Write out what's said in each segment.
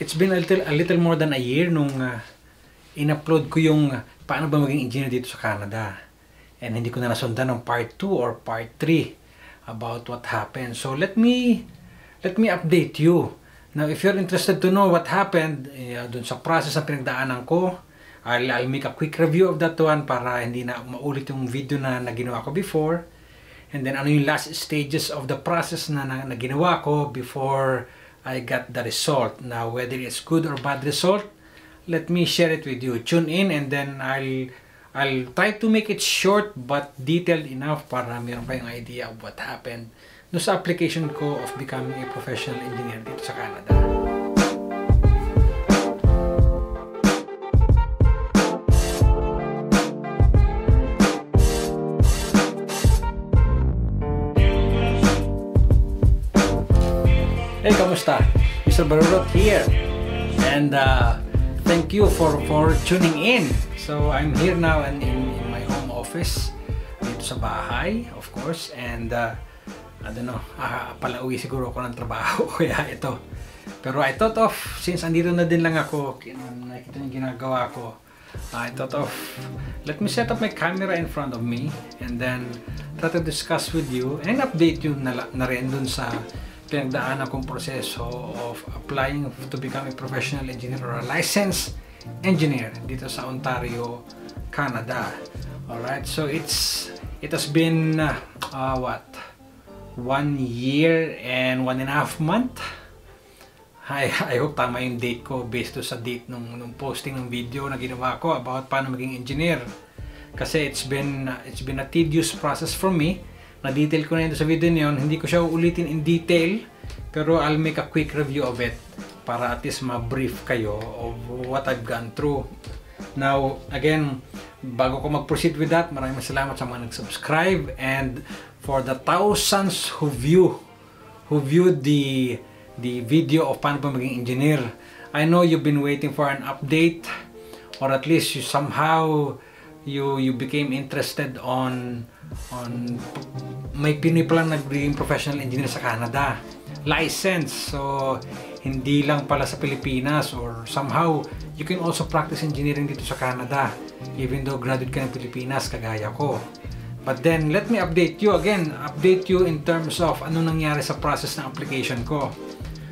it's been a little, a little more than a year nung uh, in-upload ko yung uh, paano ba maging engineer dito sa Canada. And hindi ko na nasundan ng part 2 or part 3 about what happened. So let me let me update you. Now, if you're interested to know what happened uh, dun sa process na pinagdaanan ko, I'll, I'll make a quick review of that one para hindi na maulit yung video na, na ginawa ko before. And then ano yung last stages of the process na, na, na ginawa ko before I got the result. Now, whether it's good or bad result, let me share it with you. Tune in and then I'll I'll try to make it short but detailed enough para meron kayong idea of what happened no sa application ko of becoming a professional engineer dito sa Canada. Kamusta? Mr. Barurot here. And uh, thank you for for tuning in. So I'm here now in, in, in my home office dito sa bahay, of course. And uh, I don't know, ah, palauwi siguro ako ng trabaho kaya ito. Pero I thought of, since andito na din lang ako, nakikita yung ginagawa ko, I thought of, let me set up my camera in front of me and then try to discuss with you and update you na, na rin dun sa pinagdaanan kong proseso of applying to become a professional engineer or a licensed engineer dito sa Ontario, Canada. Alright, so it's it has been uh, uh, what one year and one and a half month. I, I hope tama yung date ko based sa date nung, nung posting ng video na ginawa ko about paano maging engineer. Kasi it's been it's been a tedious process for me na-detail ko na yun sa video niyon. Hindi ko siya ulitin in detail, pero I'll make a quick review of it para at least ma-brief kayo of what I've gone through. Now, again, bago ko mag-proceed with that, maraming salamat sa mga nag-subscribe and for the thousands who view who viewed the the video of paano ba maging engineer. I know you've been waiting for an update or at least you somehow you you became interested on on may Pinoy palang naging professional engineer sa Canada. License. So hindi lang pala sa Pilipinas or somehow you can also practice engineering dito sa Canada even though graduate ka ng Pilipinas kagaya ko. But then let me update you again update you in terms of ano nangyari sa process ng application ko.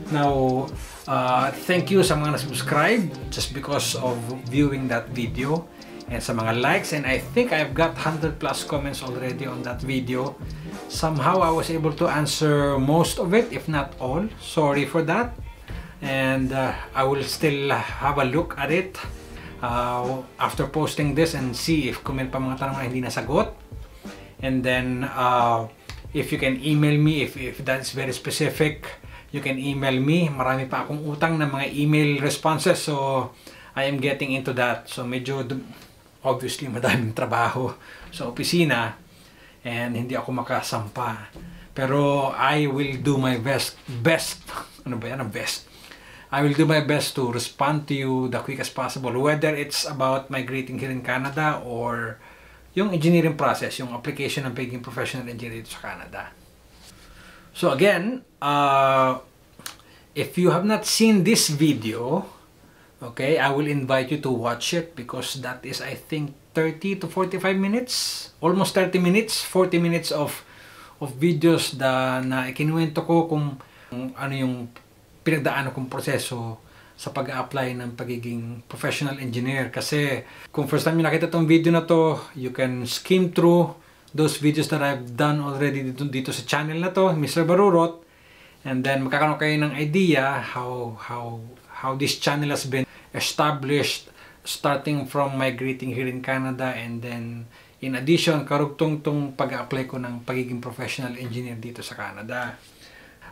Now uh, thank you sa mga na-subscribe just because of viewing that video and sa mga likes. And I think I've got 100 plus comments already on that video. Somehow I was able to answer most of it if not all. Sorry for that. And uh, I will still have a look at it uh, after posting this and see if meron pa mga tanong na hindi nasagot. And then uh, if you can email me if, if that's very specific you can email me. Marami pa akong utang na mga email responses. So I am getting into that. So medyo obviously madaming trabaho sa opisina and hindi ako makasampa. Pero I will do my best, best, ano ba yan, best. I will do my best to respond to you the quickest possible, whether it's about migrating here in Canada or yung engineering process, yung application ng pagiging professional engineer sa Canada. So again, uh, if you have not seen this video, Okay, I will invite you to watch it because that is I think 30 to 45 minutes, almost 30 minutes, 40 minutes of of videos da na ikinuwento ko kung, kung ano yung pinagdaanan kong proseso sa pag-apply ng pagiging professional engineer kasi kung first time nyo nakita tong video na to you can skim through those videos that I've done already dito, dito sa channel na to Mr. Barurot and then magkakaroon kayo ng idea how how how this channel has been established starting from migrating here in Canada and then in addition karugtong tong pag-apply ko ng pagiging professional engineer dito sa Canada.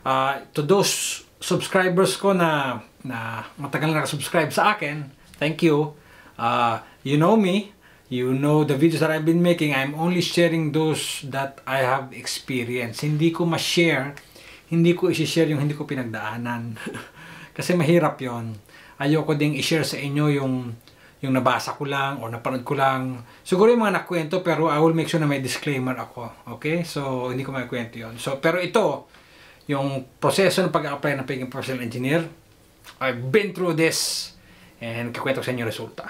Uh, to those subscribers ko na na matagal na subscribe sa akin, thank you. Uh, you know me, you know the videos that I've been making, I'm only sharing those that I have experienced. Hindi ko ma-share, hindi ko i-share yung hindi ko pinagdaanan. Kasi mahirap yon ayoko ding i-share sa inyo yung yung nabasa ko lang o napanood ko lang. Siguro yung mga nakwento pero I will make sure na may disclaimer ako. Okay? So, hindi ko makwento yon So, pero ito, yung proseso ng pag-apply ng pagiging professional engineer, I've been through this and kikwento ko sa inyo resulta.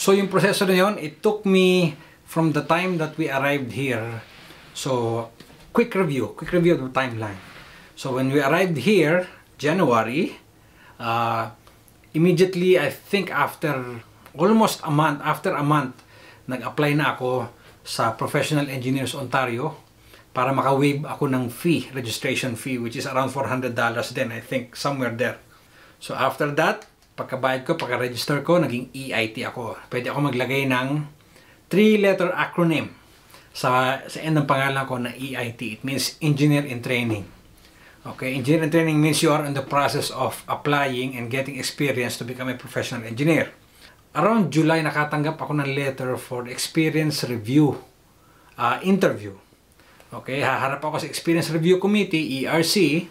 So yung proseso na yun, it took me from the time that we arrived here. So, quick review, quick review of the timeline. So when we arrived here, January, uh, immediately, I think after almost a month, after a month, nag-apply na ako sa Professional Engineers Ontario para maka-waive ako ng fee, registration fee, which is around $400 din, I think, somewhere there. So after that, pagkabayad ko, pagka-register ko, naging EIT ako. Pwede ako maglagay ng three-letter acronym sa, sa end ng pangalan ko na EIT. It means Engineer in Training. Okay, Engineer in Training means you are in the process of applying and getting experience to become a professional engineer. Around July, nakatanggap ako ng letter for experience review uh, interview. Okay, haharap ako sa Experience Review Committee, ERC.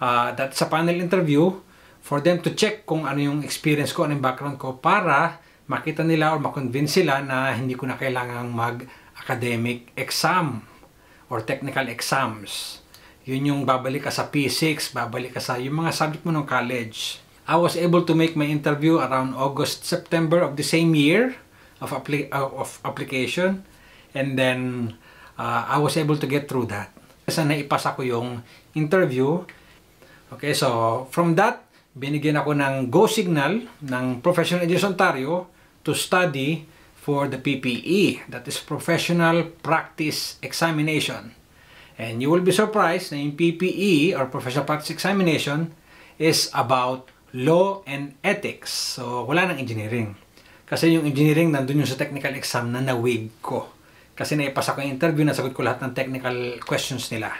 Uh, that's a panel interview for them to check kung ano yung experience ko, ano yung background ko para makita nila or makonvince sila na hindi ko na kailangang mag-academic exam or technical exams. Yun yung babalik ka sa P6, babalik ka sa yung mga subject mo ng college. I was able to make my interview around August, September of the same year of, appli uh, of application. And then, uh, I was able to get through that. Kasi naipasa ko yung interview. Okay, so from that, binigyan ako ng go signal ng Professional Engineers Ontario to study for the PPE, that is Professional Practice Examination. And you will be surprised na yung PPE or Professional Practice Examination is about law and ethics. So, wala nang engineering. Kasi yung engineering nandun yung sa technical exam na na-waive ko. Kasi naipasa ko yung interview, nasagot ko lahat ng technical questions nila.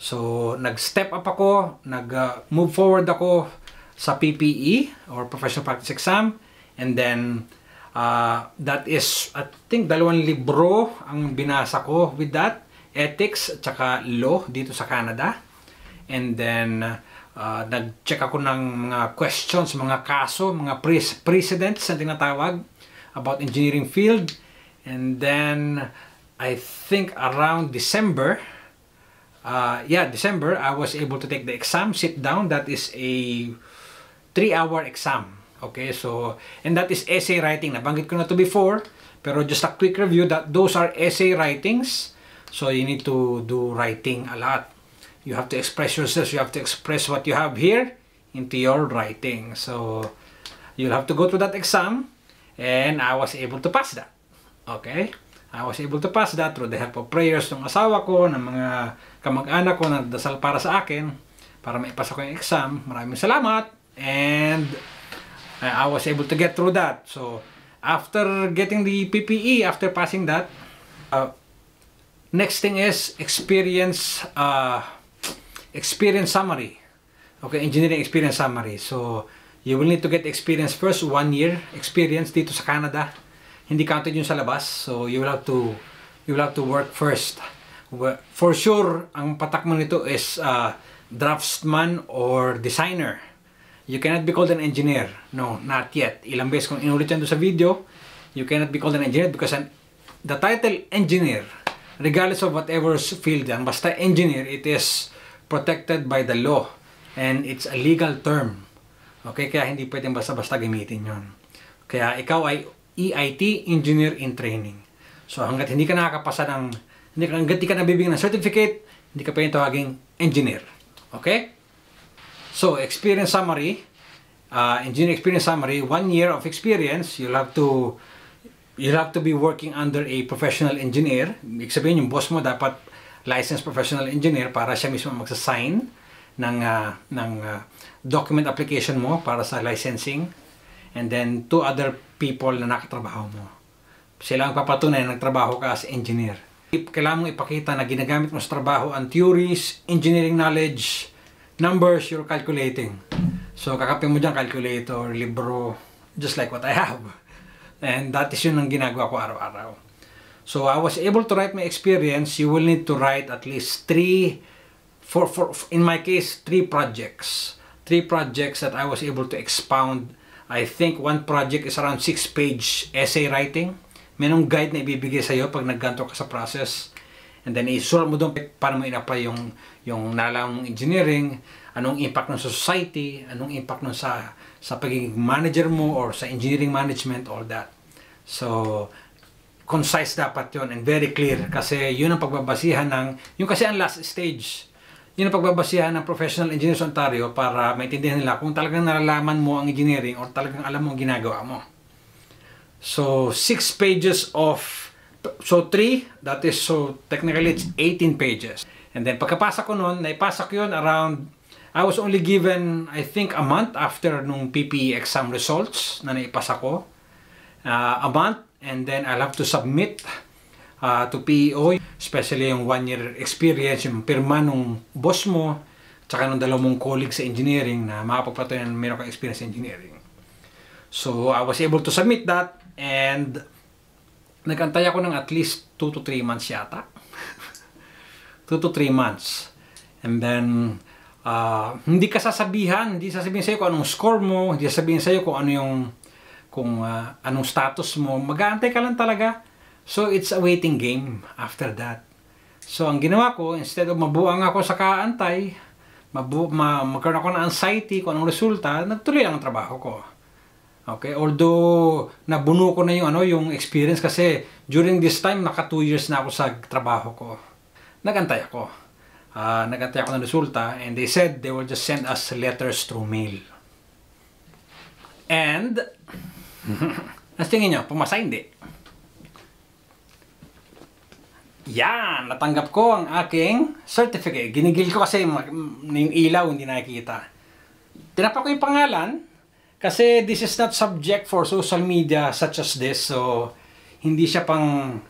So, nag-step up ako, nag-move forward ako sa PPE or Professional Practice Exam. And then, uh, that is, I think, dalawang libro ang binasa ko with that. Ethics at saka Law dito sa Canada. And then, uh, nag-check ako ng mga questions, mga kaso, mga pre precedents na tinatawag about engineering field. And then, I think around December, uh, yeah, December, I was able to take the exam, sit down. That is a three-hour exam. Okay, so, and that is essay writing. Nabanggit ko na to before, pero just a quick review that those are essay writings. So, you need to do writing a lot. You have to express yourself. You have to express what you have here into your writing. So, you'll have to go to that exam, and I was able to pass that. Okay? I was able to pass that through the help of prayers ng asawa ko, ng mga kamag-anak ko na dasal para sa akin para maipasa ko yung exam. Maraming salamat and I was able to get through that. So, after getting the PPE, after passing that, uh, next thing is experience uh, experience summary. Okay, engineering experience summary. So, you will need to get experience first, one year experience dito sa Canada hindi counted yung sa labas. So you will have to you will have to work first. For sure, ang patak mo nito is uh, draftsman or designer. You cannot be called an engineer. No, not yet. Ilang beses kung inulit yan sa video, you cannot be called an engineer because an, the title engineer, regardless of whatever field yan, basta engineer, it is protected by the law and it's a legal term. Okay, kaya hindi pwedeng basta-basta gamitin yon. Kaya ikaw ay EIT, Engineer in Training. So hanggat hindi ka nakakapasa ng, hindi ka, hanggat hindi ka nabibigyan ng certificate, hindi ka pwedeng tawaging engineer. Okay? So, experience summary, uh, engineer experience summary, one year of experience, you'll have to you'll have to be working under a professional engineer. Ibig sabihin, yung boss mo dapat licensed professional engineer para siya mismo magsasign ng, uh, ng uh, document application mo para sa licensing. And then, two other people na nakatrabaho mo. Sila ang papatunay na nagtrabaho ka as engineer. Kailangan mong ipakita na ginagamit mo sa trabaho ang theories, engineering knowledge, numbers you're calculating. So, kakapin mo dyan calculator, libro, just like what I have. And that is yun ang ginagawa ko araw-araw. So, I was able to write my experience. You will need to write at least three, for, for, in my case, three projects. Three projects that I was able to expound I think one project is around 6-page essay writing. Merong guide na ibibigay sa iyo pag nagganto ka sa process. And then isulat mo doon paano mo in-apply yung, yung nalaman mong engineering. anong impact nun sa society, anong impact nun sa, sa pagiging manager mo or sa engineering management, all that. So, concise dapat yon and very clear kasi yun ang pagbabasihan ng, yung kasi ang last stage, yun ang pagbabasihan ng Professional Engineers Ontario para maintindihan nila kung talagang nalalaman mo ang engineering or talagang alam mo ang ginagawa mo. So, six pages of, so three, that is, so technically it's 18 pages. And then pagkapasa ko nun, naipasa ko yun around, I was only given, I think, a month after nung PPE exam results na naipasa ko. Uh, a month and then I'll have to submit uh, to PEO, especially yung one year experience, yung pirma nung boss mo, tsaka ng dalawang mong colleague sa engineering na makapagpatuloy na meron kang experience sa engineering. So, I was able to submit that and nagantay ako ng at least 2 to 3 months yata. 2 to 3 months. And then, uh, hindi ka sasabihan, hindi sasabihin sa'yo kung anong score mo, hindi sasabihin sa'yo kung ano yung kung uh, anong status mo, mag-aantay ka lang talaga. So, it's a waiting game after that. So, ang ginawa ko, instead of mabuang ako sa kaantay, mabu ma magkaroon ako ng anxiety kung anong resulta, nagtuloy lang ang trabaho ko. Okay, although nabuno ko na yung ano, yung experience kasi during this time naka 2 years na ako sa trabaho ko. Nagantay ako. Uh, nagantay ako ng resulta and they said they will just send us letters through mail. And Mas tingin nyo, pumasa hindi. Yan, natanggap ko ang aking certificate. Ginigil ko kasi yung ilaw hindi nakikita. Tinapak ko yung pangalan kasi this is not subject for social media such as this. So, hindi siya pang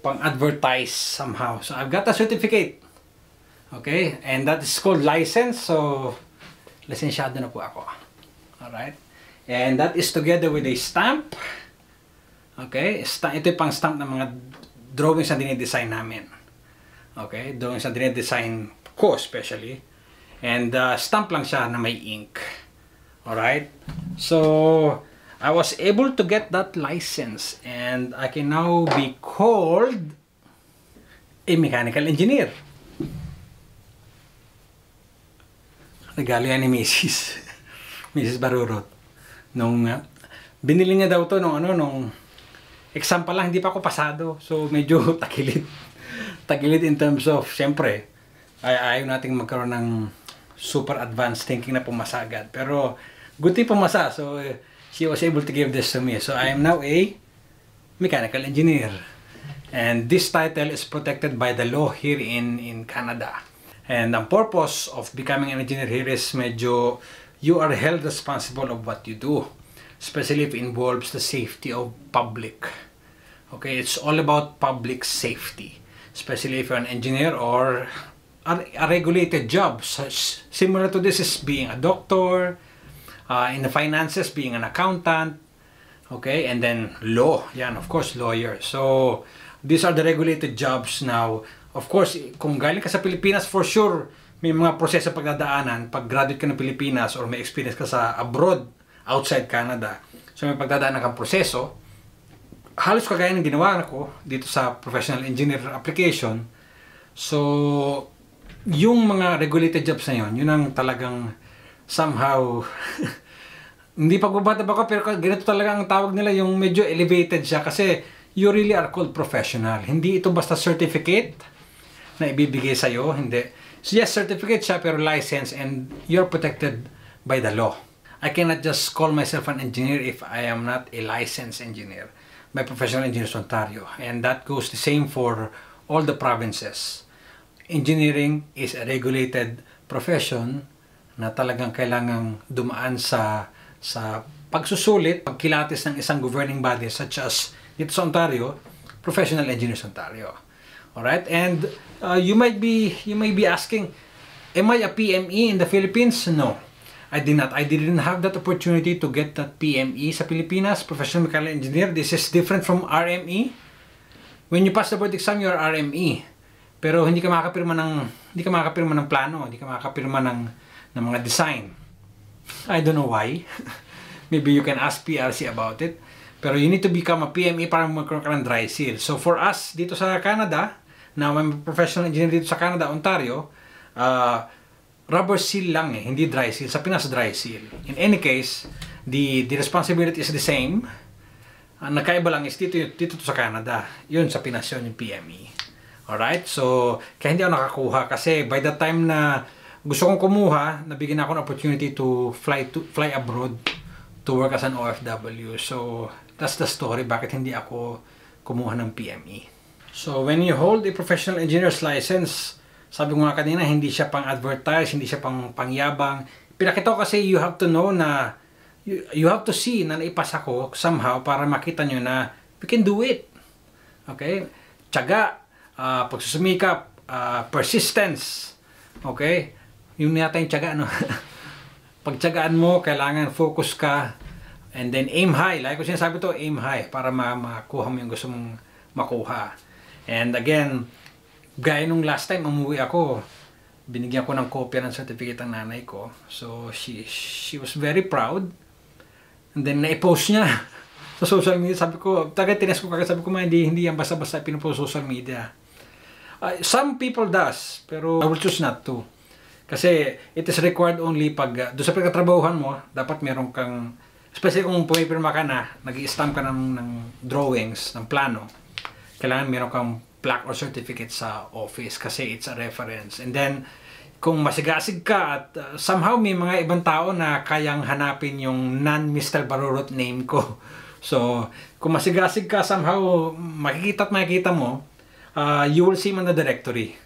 pang advertise somehow. So, I've got a certificate. Okay? And that is called license. So, lisensyado na po ako. Alright? And that is together with a stamp. Okay? Ito yung pang stamp ng mga drawings na dinidesign namin. Okay? Drawings na dinidesign ko especially. And uh, stamp lang siya na may ink. Alright? So, I was able to get that license and I can now be called a mechanical engineer. Regalo yan ni Mrs. Mrs. Barurot. Nung uh, binili niya daw to nung ano nung exam pa lang hindi pa ako pasado. So medyo takilid takilid in terms of syempre ay ayaw nating magkaroon ng super advanced thinking na pumasa agad. Pero thing pumasa. So uh, she was able to give this to me. So I am now a mechanical engineer. And this title is protected by the law here in in Canada and the purpose of becoming an engineer here is medyo you are held responsible of what you do, especially if it involves the safety of public. Okay, it's all about public safety, especially if you're an engineer or a, regulated job. Such, similar to this is being a doctor, uh, in the finances, being an accountant, okay, and then law, yan, of course, lawyer. So, these are the regulated jobs now. Of course, kung galing ka sa Pilipinas, for sure, may mga proseso pagdadaanan pag graduate ka ng Pilipinas or may experience ka sa abroad, outside Canada. So may pagdadaanan kang proseso. Halos kagaya ng ginawa ko dito sa professional engineer application. So, yung mga regulated jobs na yun, yun ang talagang somehow hindi pagbabata ba ko pero ganito talaga ang tawag nila yung medyo elevated siya kasi you really are called professional. Hindi ito basta certificate na ibibigay sa'yo, hindi So yes, certificate siya pero license and you're protected by the law. I cannot just call myself an engineer if I am not a licensed engineer by Professional Engineers Ontario. And that goes the same for all the provinces. Engineering is a regulated profession na talagang kailangang dumaan sa sa pagsusulit, pagkilatis ng isang governing body such as dito sa Ontario, Professional Engineers Ontario. Alright? And uh, you might be you may be asking, am I a PME in the Philippines? No. I did not. I didn't have that opportunity to get that PME sa Pilipinas, Professional Mechanical Engineer. This is different from RME. When you pass the board exam, you're RME. Pero hindi ka makakapirma ng hindi ka makakapirma ng plano, hindi ka makakapirma ng ng mga design. I don't know why. Maybe you can ask PRC about it. Pero you need to become a PME para magkaroon ka ng dry seal. So for us, dito sa Canada, Now, I'm a professional engineer dito sa Canada, Ontario. Uh, rubber seal lang eh, hindi dry seal. Sa Pinas, dry seal. In any case, the, the responsibility is the same. Ang nagkaiba lang is dito, dito to sa Canada. Yun, sa Pinas yun, yung PME. Alright? So, kaya hindi ako nakakuha kasi by the time na gusto kong kumuha, nabigyan ako ng opportunity to fly to fly abroad to work as an OFW. So, that's the story bakit hindi ako kumuha ng PME. So, when you hold a professional engineer's license, sabi ko nga kanina, hindi siya pang advertise, hindi siya pang pangyabang. Pinakita ko kasi you have to know na you, you have to see na naipasa ko somehow para makita nyo na we can do it. Okay? Tiyaga, uh, pagsusumikap, uh, persistence. Okay? Yung yata yung tiyaga, no? Pagtiyagaan mo, kailangan focus ka, and then aim high. Like ko sinasabi to, aim high para ma makuha mo yung gusto mong makuha. And again, gaya nung last time umuwi ako, binigyan ko ng kopya ng certificate ng nanay ko. So, she, she was very proud. And then, na-post niya sa social media. Sabi ko, taga tines ko kagad, sabi ko, hindi, hindi yan basta-basta pinupost sa social media. Uh, some people does, pero I will choose not to. Kasi it is required only pag, uh, doon sa pagkatrabahuhan mo, dapat meron kang, especially kung pumipirma ka na, nag stamp ka ng, ng drawings, ng plano, kailangan meron kang plaque or certificate sa office kasi it's a reference. And then, kung masigasig ka at uh, somehow may mga ibang tao na kayang hanapin yung non-Mr. Barurot name ko. So, kung masigasig ka somehow, makikita at makikita mo, uh, you will see mo na directory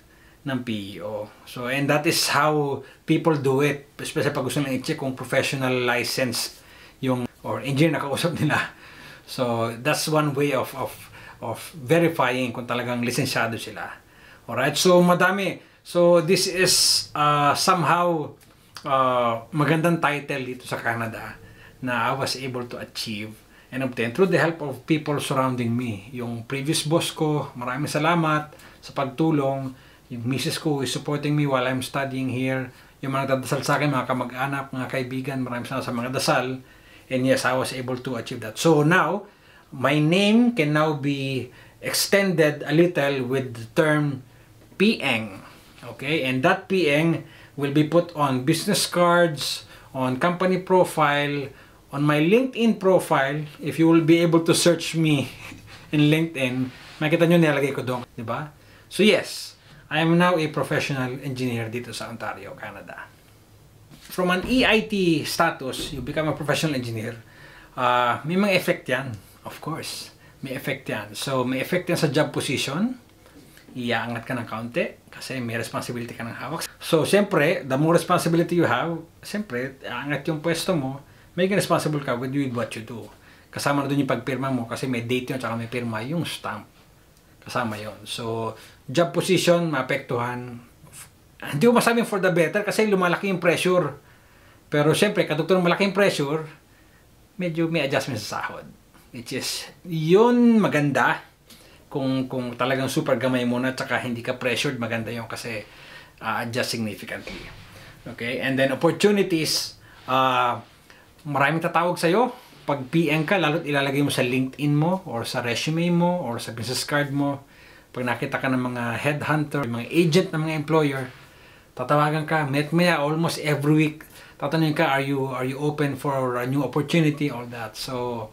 ng PEO. So, and that is how people do it. Especially pag gusto nang i-check kung professional license yung or engineer na kausap nila. So, that's one way of of of verifying kung talagang lisensyado sila. Alright? So, madami So this is uh, somehow uh, magandang title dito sa Canada na I was able to achieve and obtain through the help of people surrounding me. Yung previous boss ko, maraming salamat sa pagtulong. Yung misis ko is supporting me while I'm studying here. Yung mga nagdadasal sa akin, mga kamag-anak, mga kaibigan, maraming salamat sa mga dasal. And yes, I was able to achieve that. So now, my name can now be extended a little with the term Pieng. Okay, and that PN will be put on business cards, on company profile, on my LinkedIn profile. If you will be able to search me in LinkedIn, makita nyo nilagay ko doon, di ba? So yes, I am now a professional engineer dito sa Ontario, Canada. From an EIT status, you become a professional engineer, uh, may mga effect yan, of course. May effect yan. So, may effect yan sa job position, iaangat ka ng kaunti kasi may responsibility ka ng hawak. So, siyempre, the more responsibility you have, siyempre, aangat yung pwesto mo, may responsible ka with, with what you do. Kasama na doon yung pagpirma mo kasi may date yun, tsaka may pirma yung stamp. Kasama yon So, job position, maapektuhan. Hindi ko masabing for the better kasi lumalaki yung pressure. Pero siyempre, kadugtong malaking pressure, medyo may adjustment sa sahod. Which is, yun maganda kung kung talagang super gamay mo na tsaka hindi ka pressured, maganda yung kasi uh, adjust significantly. Okay? And then opportunities, uh, maraming tatawag sa'yo. Pag PM ka, lalo't ilalagay mo sa LinkedIn mo or sa resume mo or sa business card mo. Pag nakita ka ng mga headhunter, mga agent ng mga employer, tatawagan ka, met maya almost every week. Tatanungin ka, are you are you open for a new opportunity? All that. So,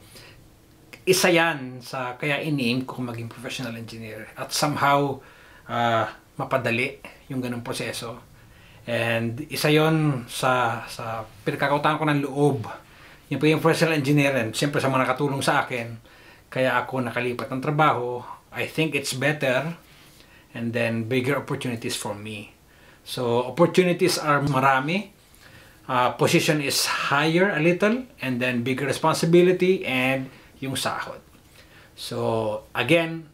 isa yan sa kaya ini-aim ko maging professional engineer at somehow uh, mapadali yung ganung proseso. And isa yon sa sa pinagkakautangan ko ng loob. Yung po yung professional engineer and siyempre sa mga nakatulong sa akin kaya ako nakalipat ng trabaho I think it's better and then bigger opportunities for me. So opportunities are marami. Uh, position is higher a little and then bigger responsibility and yung sahod. So, again,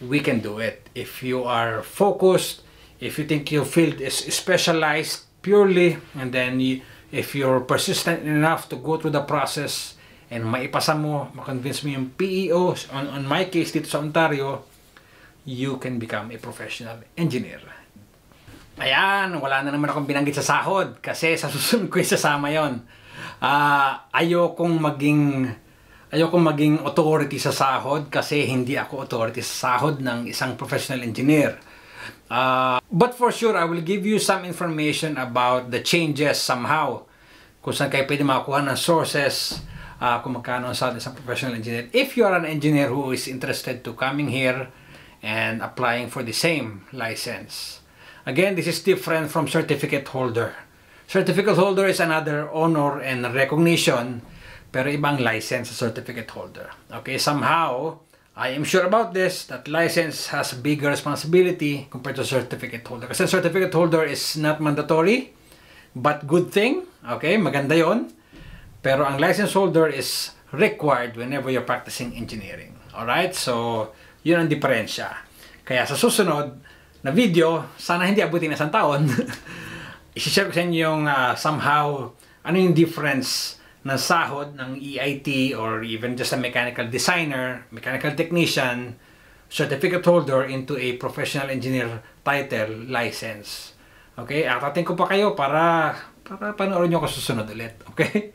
we can do it. If you are focused, if you think your field is specialized purely, and then you, if you're persistent enough to go through the process and maipasa mo, makonvince mo yung PEO, on, on my case dito sa Ontario, you can become a professional engineer. Ayan, wala na naman akong binanggit sa sahod kasi sa susunod ko isasama yon. Uh, ayokong maging ayoko maging authority sa sahod kasi hindi ako authority sa sahod ng isang professional engineer. Uh, but for sure, I will give you some information about the changes somehow. Kung saan kayo pwede makakuha ng sources, uh, kung magkano ang sa isang professional engineer. If you are an engineer who is interested to coming here and applying for the same license. Again, this is different from certificate holder. Certificate holder is another honor and recognition, pero ibang license sa certificate holder. Okay, somehow, I am sure about this that license has bigger responsibility compared to certificate holder. Kasi certificate holder is not mandatory, but good thing. Okay, maganda yon. Pero ang license holder is required whenever you're practicing engineering. Alright, so yun ang diferensya. Kaya sa susunod na video, sana hindi abutin na isang taon, isi-share ko sa inyo yung uh, somehow ano yung difference ng sahod ng EIT or even just a mechanical designer, mechanical technician, certificate holder into a professional engineer title, license. Okay? Atatin ko pa kayo para para panoorin nyo ako susunod ulit. Okay?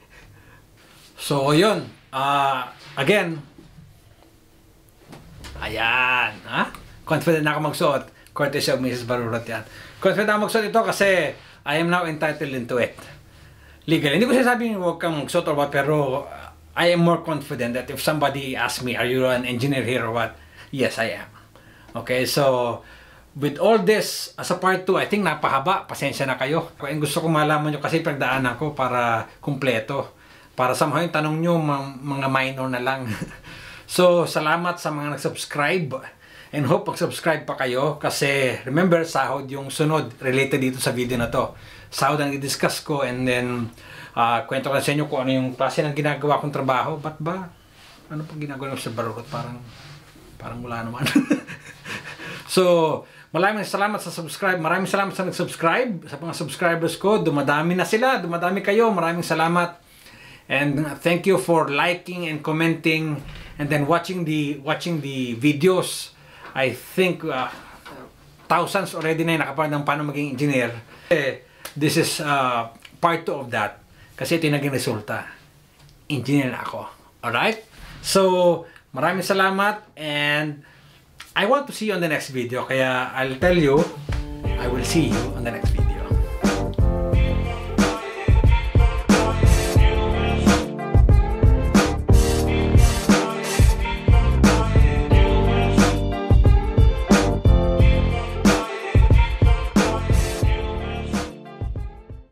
So, yun. Uh, again, ayan. Ha? Confident na ako magsuot. Courtesy of Mrs. Barurot yan. Confident ako magsuot ito kasi I am now entitled into it legal. Hindi ko sinasabing huwag kang magsuot or what, pero uh, I am more confident that if somebody asks me, are you an engineer here or what? Yes, I am. Okay, so with all this, as a part 2, I think napahaba. Pasensya na kayo. Kung gusto ko malaman nyo kasi pagdaan ako para kumpleto. Para mga yung tanong nyo, mga minor na lang. so, salamat sa mga nag-subscribe. And hope mag-subscribe pa kayo kasi remember, sahod yung sunod related dito sa video na to sahod ang i-discuss ko and then uh, kwento ko sa inyo kung ano yung klase ng ginagawa kong trabaho. Ba't ba? Ano pang ginagawa sa Barurot? Parang, parang wala naman. so, maraming salamat sa subscribe. Maraming salamat sa nag-subscribe. Sa mga subscribers ko, dumadami na sila. Dumadami kayo. Maraming salamat. And thank you for liking and commenting and then watching the watching the videos. I think uh, thousands already na nakapanood ng paano maging engineer. Eh, this is uh, part 2 of that. Kasi ito yung naging resulta. Engineer na ako. Alright? So, maraming salamat and I want to see you on the next video. Kaya I'll tell you, I will see you on the next video.